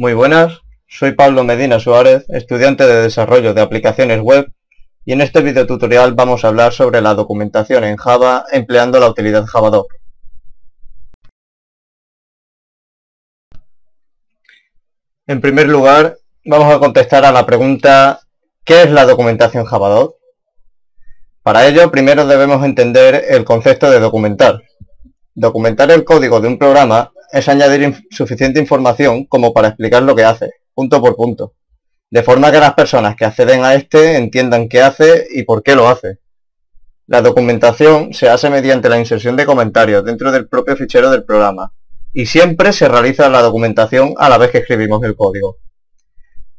Muy buenas, soy Pablo Medina Suárez, estudiante de Desarrollo de Aplicaciones Web y en este video tutorial vamos a hablar sobre la documentación en Java empleando la utilidad Javadoc. En primer lugar, vamos a contestar a la pregunta ¿qué es la documentación Javadoc? Para ello, primero debemos entender el concepto de documentar. Documentar el código de un programa es añadir suficiente información como para explicar lo que hace, punto por punto, de forma que las personas que acceden a este entiendan qué hace y por qué lo hace. La documentación se hace mediante la inserción de comentarios dentro del propio fichero del programa, y siempre se realiza la documentación a la vez que escribimos el código.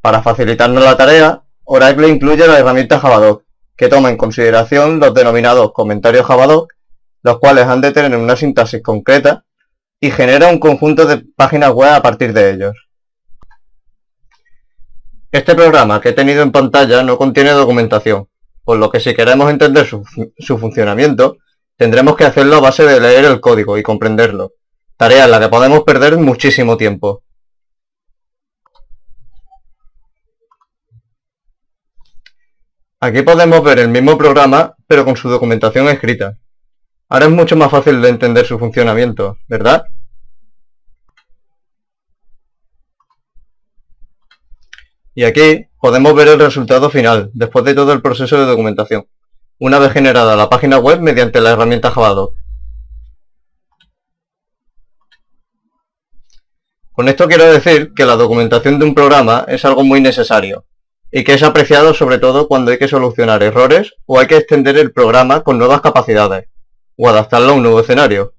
Para facilitarnos la tarea, Oracle incluye la herramienta Javadoc, que toma en consideración los denominados comentarios Javadoc, los cuales han de tener una sintaxis concreta y genera un conjunto de páginas web a partir de ellos. Este programa que he tenido en pantalla no contiene documentación, por lo que si queremos entender su, funcionamiento, tendremos que hacerlo a base de leer el código y comprenderlo, tarea en la que podemos perder muchísimo tiempo. Aquí podemos ver el mismo programa, pero con su documentación escrita. Ahora es mucho más fácil de entender su funcionamiento, ¿verdad? Y aquí podemos ver el resultado final, después de todo el proceso de documentación, una vez generada la página web mediante la herramienta Javadoc. Con esto quiero decir que la documentación de un programa es algo muy necesario, y que es apreciado sobre todo cuando hay que solucionar errores o hay que extender el programa con nuevas capacidades o adaptarlo a un nuevo escenario.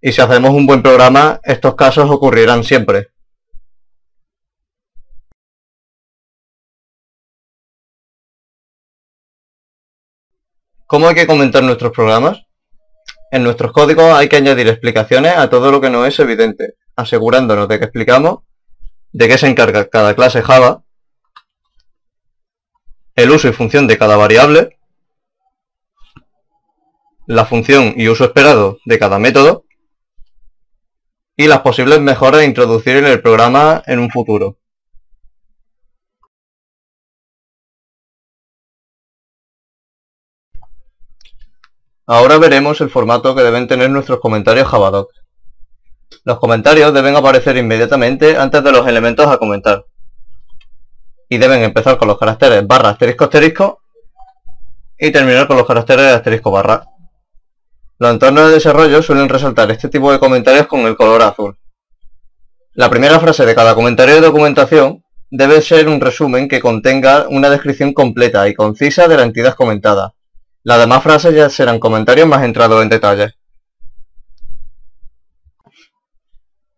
Y si hacemos un buen programa, estos casos ocurrirán siempre. ¿Cómo hay que comentar nuestros programas? En nuestros códigos hay que añadir explicaciones a todo lo que no es evidente, asegurándonos de que explicamos de qué se encarga cada clase Java, el uso y función de cada variable, la función y uso esperado de cada método y las posibles mejoras a introducir en el programa en un futuro. Ahora veremos el formato que deben tener nuestros comentarios Javadoc. Los comentarios deben aparecer inmediatamente antes de los elementos a comentar. Y deben empezar con los caracteres barra asterisco asterisco y terminar con los caracteres asterisco barra. Los entornos de desarrollo suelen resaltar este tipo de comentarios con el color azul. La primera frase de cada comentario de documentación debe ser un resumen que contenga una descripción completa y concisa de la entidad comentada. Las demás frases ya serán comentarios más entrados en detalle.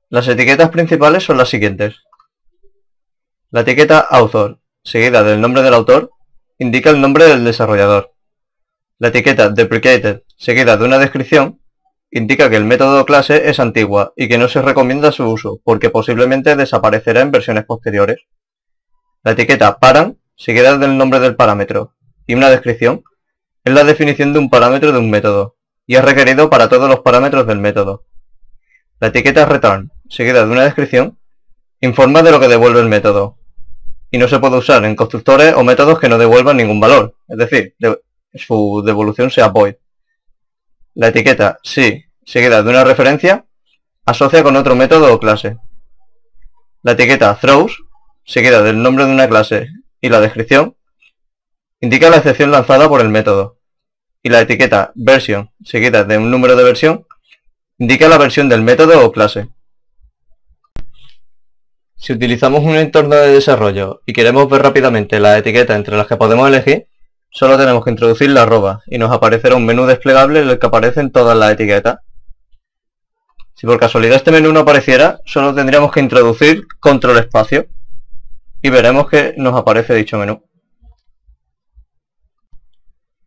Las etiquetas principales son las siguientes. La etiqueta author, seguida del nombre del autor, indica el nombre del desarrollador. La etiqueta deprecated, seguida de una descripción, indica que el método clase es antigua y que no se recomienda su uso, porque posiblemente desaparecerá en versiones posteriores. La etiqueta param, seguida del nombre del parámetro, y una descripción, es la definición de un parámetro de un método, y es requerido para todos los parámetros del método. La etiqueta return, seguida de una descripción, informa de lo que devuelve el método, y no se puede usar en constructores o métodos que no devuelvan ningún valor, es decir, su devolución sea void. La etiqueta si, seguida de una referencia, asocia con otro método o clase. La etiqueta throws, seguida del nombre de una clase y la descripción, indica la excepción lanzada por el método. Y la etiqueta version, seguida de un número de versión, indica la versión del método o clase. Si utilizamos un entorno de desarrollo y queremos ver rápidamente la etiqueta entre las que podemos elegir, Solo tenemos que introducir la arroba y nos aparecerá un menú desplegable en el que aparecen todas las etiquetas. Si por casualidad este menú no apareciera, solo tendríamos que introducir control espacio y veremos que nos aparece dicho menú.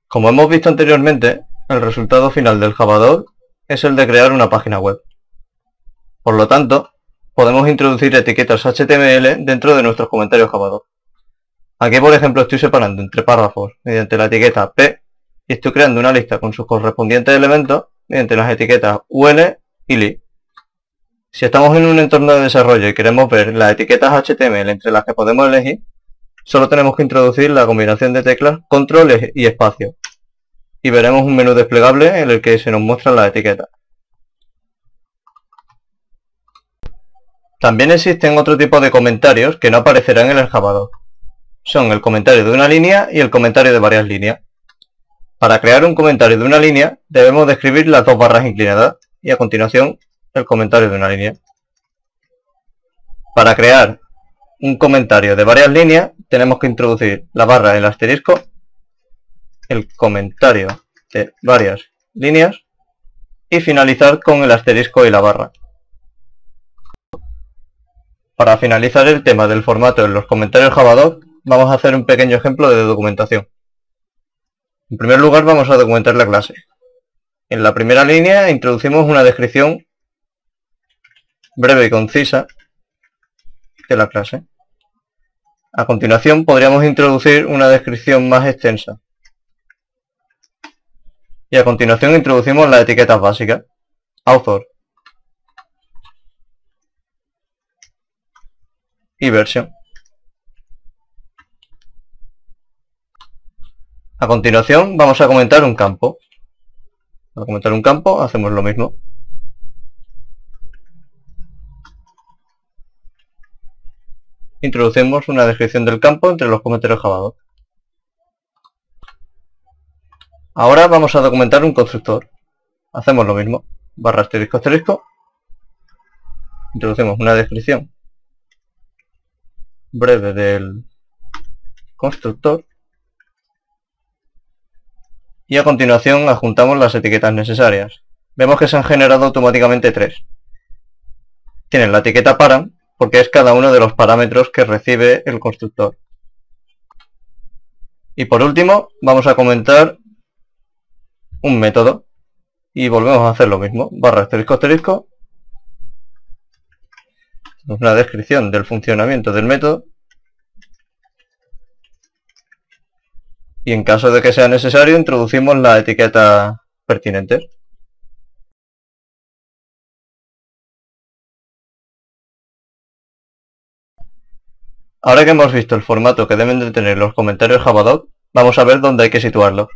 Como hemos visto anteriormente, el resultado final del Javadoc es el de crear una página web. Por lo tanto, podemos introducir etiquetas HTML dentro de nuestros comentarios Javadoc. Aquí, por ejemplo, estoy separando entre párrafos mediante la etiqueta P y estoy creando una lista con sus correspondientes elementos mediante las etiquetas UL y LI. Si estamos en un entorno de desarrollo y queremos ver las etiquetas HTML entre las que podemos elegir, solo tenemos que introducir la combinación de teclas control y espacio. Y veremos un menú desplegable en el que se nos muestran las etiquetas. También existen otro tipo de comentarios que no aparecerán en el Javadoc. Son el comentario de una línea y el comentario de varias líneas. Para crear un comentario de una línea debemos describir las dos barras inclinadas y a continuación el comentario de una línea. Para crear un comentario de varias líneas tenemos que introducir la barra del asterisco, el comentario de varias líneas y finalizar con el asterisco y la barra. Para finalizar el tema del formato en los comentarios Javadoc, vamos a hacer un pequeño ejemplo de documentación. En primer lugar vamos a documentar la clase. En la primera línea introducimos una descripción breve y concisa de la clase. A continuación podríamos introducir una descripción más extensa. Y a continuación introducimos las etiquetas básicas. Author, y versión. A continuación vamos a comentar un campo. Para comentar un campo hacemos lo mismo. Introducimos una descripción del campo entre los comentarios Java. Ahora vamos a documentar un constructor. Hacemos lo mismo. Barra asterisco asterisco. Introducimos una descripción breve del constructor y a continuación adjuntamos las etiquetas necesarias. Vemos que se han generado automáticamente tres. Tienen la etiqueta para porque es cada uno de los parámetros que recibe el constructor. Y por último vamos a comentar un método y volvemos a hacer lo mismo. Barra asterisco asterisco una descripción del funcionamiento del método y en caso de que sea necesario introducimos la etiqueta pertinente. Ahora que hemos visto el formato que deben de tener los comentarios Javadoc, vamos a ver dónde hay que situarlos.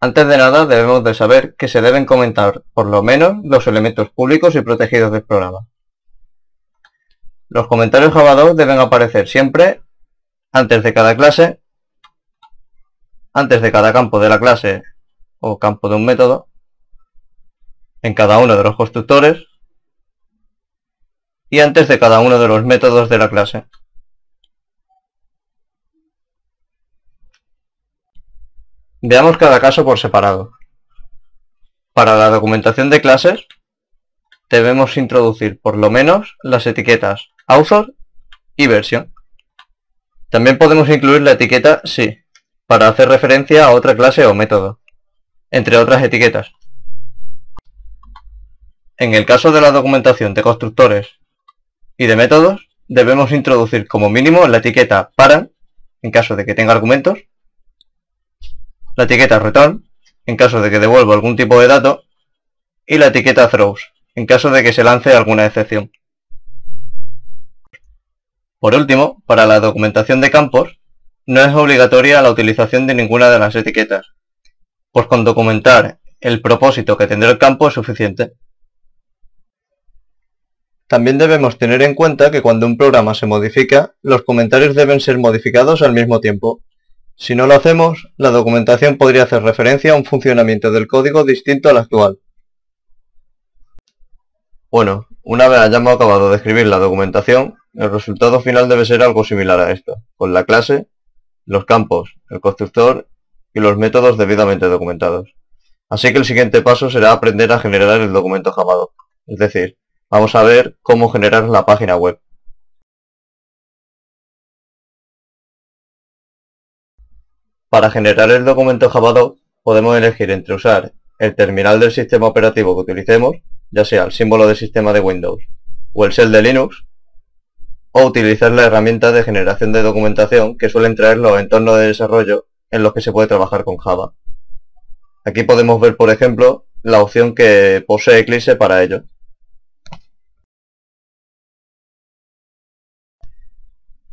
Antes de nada debemos de saber que se deben comentar por lo menos los elementos públicos y protegidos del programa. Los comentarios Java deben aparecer siempre antes de cada clase, antes de cada campo de la clase o campo de un método, en cada uno de los constructores y antes de cada uno de los métodos de la clase. Veamos cada caso por separado. Para la documentación de clases, debemos introducir por lo menos las etiquetas author y versión. También podemos incluir la etiqueta sí, para hacer referencia a otra clase o método, entre otras etiquetas. En el caso de la documentación de constructores y de métodos, debemos introducir como mínimo la etiqueta para, en caso de que tenga argumentos, la etiqueta return, en caso de que devuelva algún tipo de dato, y la etiqueta throws, en caso de que se lance alguna excepción. Por último, para la documentación de campos, no es obligatoria la utilización de ninguna de las etiquetas, pues con documentar el propósito que tendrá el campo es suficiente. También debemos tener en cuenta que cuando un programa se modifica, los comentarios deben ser modificados al mismo tiempo. Si no lo hacemos, la documentación podría hacer referencia a un funcionamiento del código distinto al actual. Bueno, una vez hayamos acabado de escribir la documentación, el resultado final debe ser algo similar a esto, con la clase, los campos, el constructor y los métodos debidamente documentados. Así que el siguiente paso será aprender a generar el documento Javadoc. Es decir, vamos a ver cómo generar la página web. Para generar el documento Javadoc podemos elegir entre usar el terminal del sistema operativo que utilicemos, ya sea el símbolo de sistema de Windows o el shell de Linux, o utilizar la herramienta de generación de documentación que suelen traer los entornos de desarrollo en los que se puede trabajar con Java. Aquí podemos ver, por ejemplo, la opción que posee Eclipse para ello.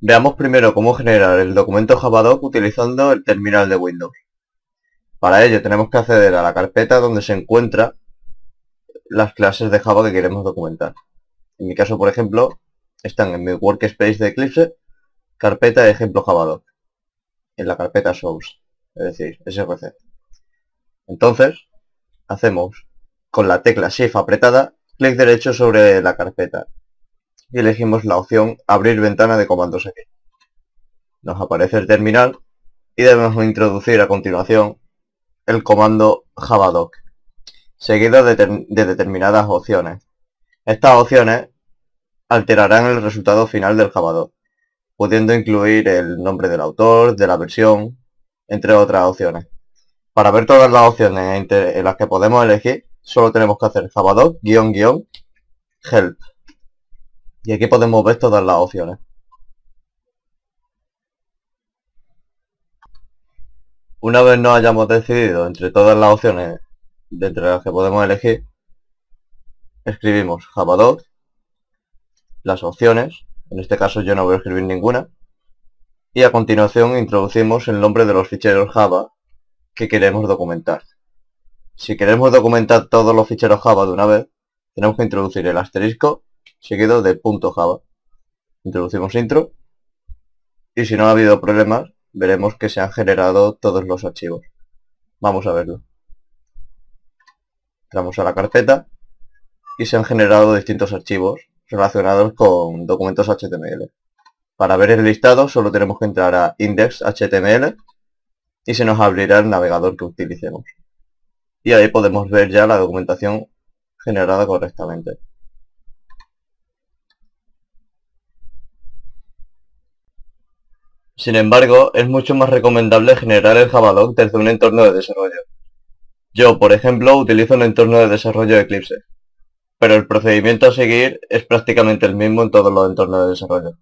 Veamos primero cómo generar el documento Javadoc utilizando el terminal de Windows. Para ello tenemos que acceder a la carpeta donde se encuentran las clases de Java que queremos documentar. En mi caso, por ejemplo, están en mi workspace de Eclipse, carpeta de ejemplo Javadoc, en la carpeta source, es decir, src. Entonces, hacemos con la tecla Shift apretada, clic derecho sobre la carpeta y elegimos la opción Abrir ventana de comandos aquí. Nos aparece el terminal y debemos introducir a continuación el comando javadoc, seguido de, determinadas opciones. Estas opciones alterarán el resultado final del javadoc, pudiendo incluir el nombre del autor, de la versión, entre otras opciones. Para ver todas las opciones en las que podemos elegir, solo tenemos que hacer javadoc help y aquí podemos ver todas las opciones. Una vez nos hayamos decidido entre todas las opciones de entre las que podemos elegir, escribimos javadoc, las opciones, en este caso yo no voy a escribir ninguna, y a continuación introducimos el nombre de los ficheros Java que queremos documentar. Si queremos documentar todos los ficheros Java de una vez, tenemos que introducir el asterisco seguido de punto .java. Introducimos intro y si no ha habido problemas, veremos que se han generado todos los archivos. Vamos a verlo. Entramos a la carpeta y se han generado distintos archivos relacionados con documentos HTML. Para ver el listado solo tenemos que entrar a index.html y se nos abrirá el navegador que utilicemos. Y ahí podemos ver ya la documentación generada correctamente. Sin embargo, es mucho más recomendable generar el Javadoc desde un entorno de desarrollo. Yo, por ejemplo, utilizo un entorno de desarrollo Eclipse, pero el procedimiento a seguir es prácticamente el mismo en todos los entornos de desarrollo.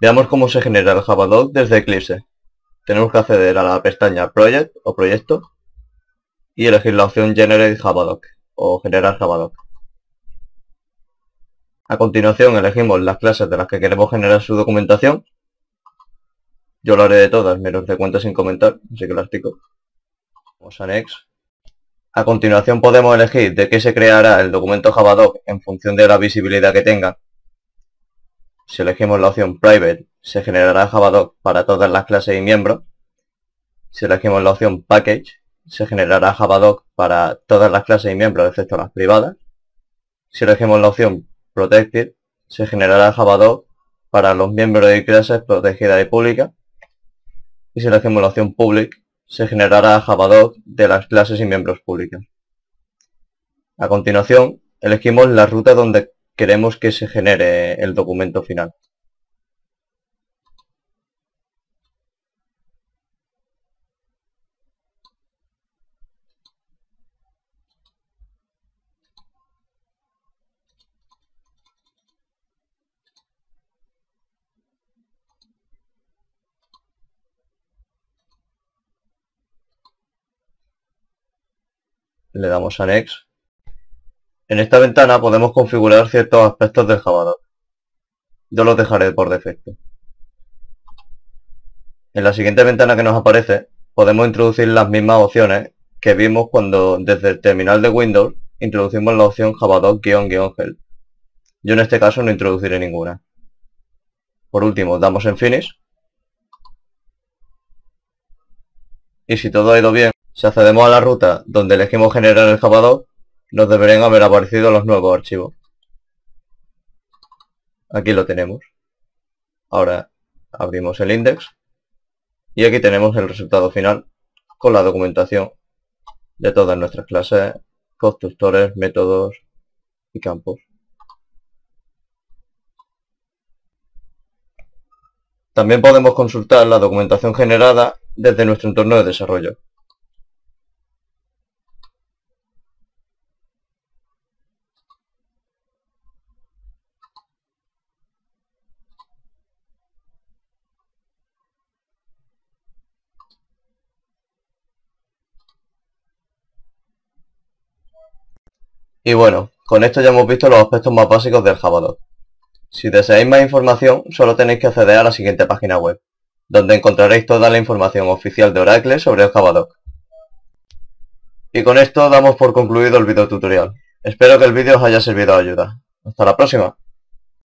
Veamos cómo se genera el Javadoc desde Eclipse. Tenemos que acceder a la pestaña Project o Proyecto y elegir la opción Generate Javadoc o Generar Javadoc. A continuación elegimos las clases de las que queremos generar su documentación. Yo lo haré de todas, menos de cuenta sin comentar, así que las pico. Vamos a Next. A continuación podemos elegir de qué se creará el documento Javadoc en función de la visibilidad que tenga. Si elegimos la opción Private, se generará Javadoc para todas las clases y miembros. Si elegimos la opción Package, se generará Javadoc para todas las clases y miembros, excepto las privadas. Si elegimos la opción Protected se generará Javadoc para los miembros de clases protegidas y públicas. Y si elegimos la opción Public, se generará Javadoc de las clases y miembros públicas. A continuación, elegimos la ruta donde queremos que se genere el documento final. Le damos a Next. En esta ventana podemos configurar ciertos aspectos del Javadoc. Yo los dejaré por defecto. En la siguiente ventana que nos aparece, podemos introducir las mismas opciones que vimos cuando desde el terminal de Windows introducimos la opción javadoc-help. Yo en este caso no introduciré ninguna. Por último, damos en Finish. Y si todo ha ido bien, si accedemos a la ruta donde elegimos generar el Javadoc, nos deberían haber aparecido los nuevos archivos. Aquí lo tenemos. Ahora abrimos el index y aquí tenemos el resultado final con la documentación de todas nuestras clases, constructores, métodos y campos. También podemos consultar la documentación generada desde nuestro entorno de desarrollo. Y bueno, Con esto ya hemos visto los aspectos más básicos del Javadoc. Si deseáis más información, solo tenéis que acceder a la siguiente página web, donde encontraréis toda la información oficial de Oracle sobre el Javadoc. Y con esto damos por concluido el video tutorial. Espero que el vídeo os haya servido de ayuda. Hasta la próxima.